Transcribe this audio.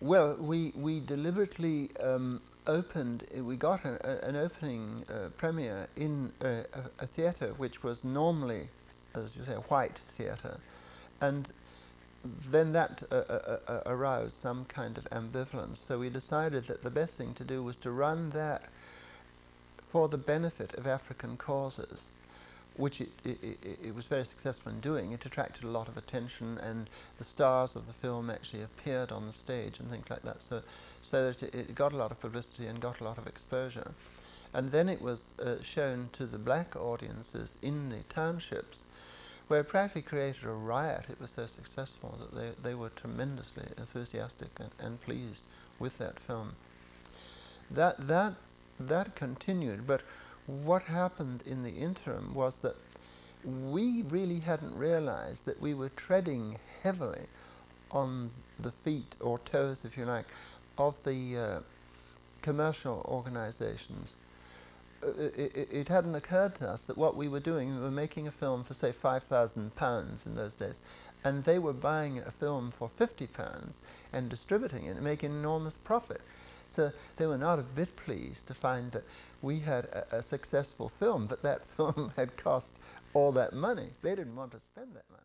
Well, we, we deliberately um, opened, we got a, a, an opening uh, premiere in a, a, a theatre which was normally, as you say, a white theatre. And then that uh, uh, uh, aroused some kind of ambivalence. So we decided that the best thing to do was to run that for the benefit of African causes which it, it, it, was very successful in doing. It attracted a lot of attention, and the stars of the film actually appeared on the stage and things like that. So, so that it, got a lot of publicity and got a lot of exposure. And then it was uh, shown to the black audiences in the townships, where it practically created a riot. It was so successful that they, they were tremendously enthusiastic and, and pleased with that film. That, that, that continued, but what happened in the interim was that we really hadn't realized that we were treading heavily on the feet or toes, if you like, of the uh, commercial organizations. Uh, it, it, hadn't occurred to us that what we were doing, we were making a film for, say, £5,000 in those days, and they were buying a film for £50 and distributing it and making enormous profit. So they were not a bit pleased to find that we had a, a successful film, but that film had cost all that money. They didn't want to spend that money.